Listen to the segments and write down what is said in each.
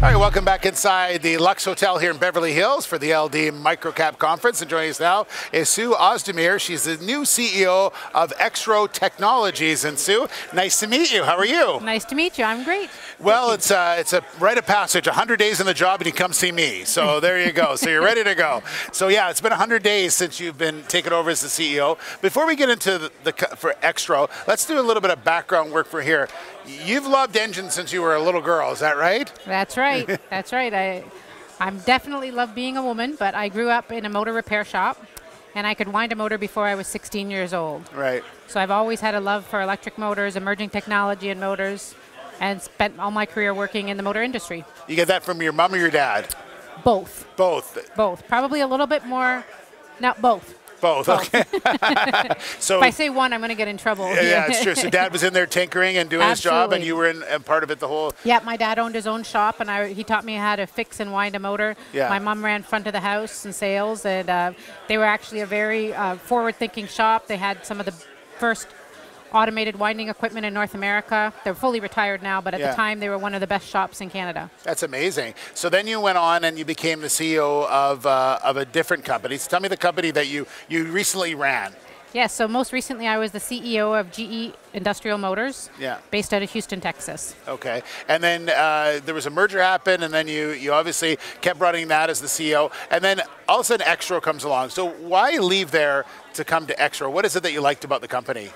welcome back inside the Luxe Hotel here in Beverly Hills for the LD Microcap Conference. And joining us now is Sue Ozdemir. She's the new CEO of Exro Technologies. And Sue, nice to meet you. How are you? Nice to meet you. I'm great. Well, it's a, uh, it's a rite of passage. 100 days in the job and you come see me. So there you go. so you're ready to go. So yeah, it's been 100 days since you've been taken over as the CEO. Before we get into the, the for Exro, let's do a little bit of background work for here. You've loved engines since you were a little girl, is that right? That's right. That's right. I, I'm definitely love being a woman, but I grew up in a motor repair shop, and I could wind a motor before I was 16 years old. Right. So I've always had a love for electric motors, emerging technology and motors, and spent all my career working in the motor industry. You get that from your mom or your dad? Both. Both. Both. Probably a little bit more. Not both. Both. Both. Okay. so if I say one, I'm going to get in trouble. Yeah, yeah, it's true. So dad was in there tinkering and doing his job, and you were in part of it the whole. Yeah, my dad owned his own shop, and I, he taught me how to fix and wind a motor. Yeah. My mom ran front of the house and sales, and uh, they were actually a very uh, forward-thinking shop. They had some of the first automated winding equipment in North America. They're fully retired now, but at yeah. the time they were one of the best shops in Canada. That's amazing. So then you went on and you became the CEO of, uh, of a different company. So tell me the company that you, you recently ran. Yes, yeah, so most recently I was the CEO of GE Industrial Motors, yeah. based out of Houston, Texas. Okay, and then uh, there was a merger happen, and then you, you obviously kept running that as the CEO, and then all of a sudden Exro comes along. So why leave there to come to Exro? What is it that you liked about the company?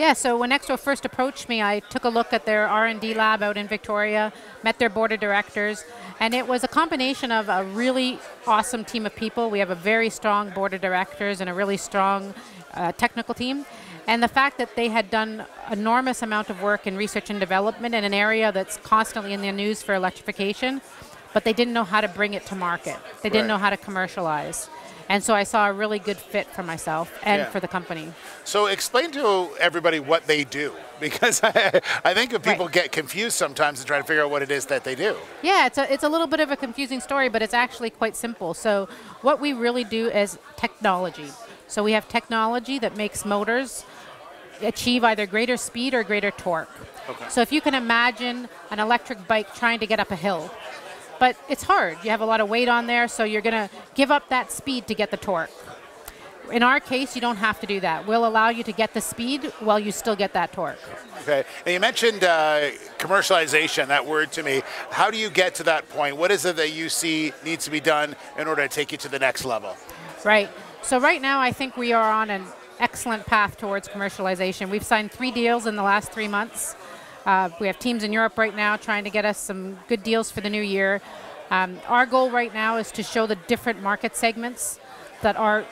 Yeah, so when Exro first approached me, I took a look at their R&D lab out in Victoria, met their board of directors, and it was a combination of a really awesome team of people. We have a very strong board of directors and a really strong uh, technical team. And the fact that they had done enormous amount of work in research and development in an area that's constantly in the news for electrification, but they didn't know how to bring it to market. They didn't right. know how to commercialize. And so I saw a really good fit for myself and yeah. for the company. So explain to everybody what they do, because I, I think if people right. get confused sometimes and try to figure out what it is that they do. Yeah, it's a, it's a little bit of a confusing story, but it's actually quite simple. So what we really do is technology. So we have technology that makes motors achieve either greater speed or greater torque. Okay. So if you can imagine an electric bike trying to get up a hill, but it's hard. You have a lot of weight on there, so you're going to give up that speed to get the torque. In our case, you don't have to do that. We'll allow you to get the speed while you still get that torque. Okay. And you mentioned uh, commercialization, that word to me. How do you get to that point? What is it that you see needs to be done in order to take you to the next level? Right. So right now, I think we are on an excellent path towards commercialization. We've signed three deals in the last three months. Uh, we have teams in Europe right now trying to get us some good deals for the new year. Um, our goal right now is to show the different market segments that our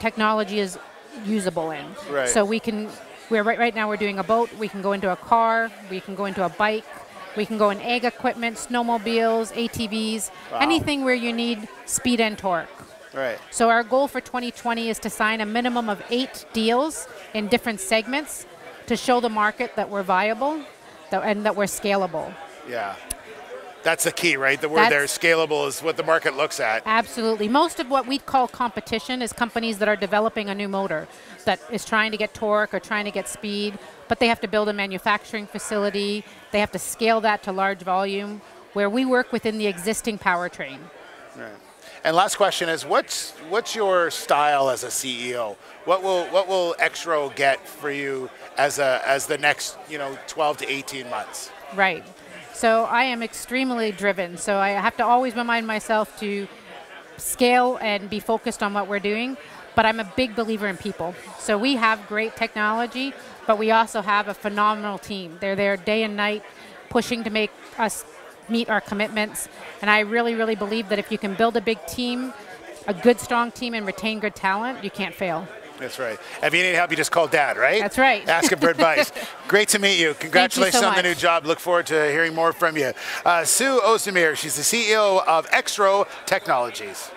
technology is usable in. Right. So we can, we're right, right now we're doing a boat, we can go into a car, we can go into a bike, we can go in ag equipment, snowmobiles, ATVs, wow. anything where you need speed and torque. Right. So our goal for 2020 is to sign a minimum of eight deals in different segments to show the market that we're viable that, and that we're scalable. Yeah. That's the key, right? The word there, scalable, is what the market looks at. Absolutely. Most of what we call competition is companies that are developing a new motor that is trying to get torque or trying to get speed, but they have to build a manufacturing facility. They have to scale that to large volume, where we work within the existing powertrain. Right. And last question is, what's what's your style as a CEO? What will what will Exro get for you as a as the next you know 12 to 18 months? Right. So I am extremely driven. So I have to always remind myself to scale and be focused on what we're doing. But I'm a big believer in people. So we have great technology, but we also have a phenomenal team. They're there day and night pushing to make us meet our commitments. And I really, really believe that if you can build a big team, a good, strong team, and retain good talent, you can't fail. That's right. If you need help, you just call Dad, right? That's right. Ask him for advice. Great to meet you. Congratulations you so on the new job. Look forward to hearing more from you. Uh, Sue Ozdemir, she's the CEO of Exro Technologies.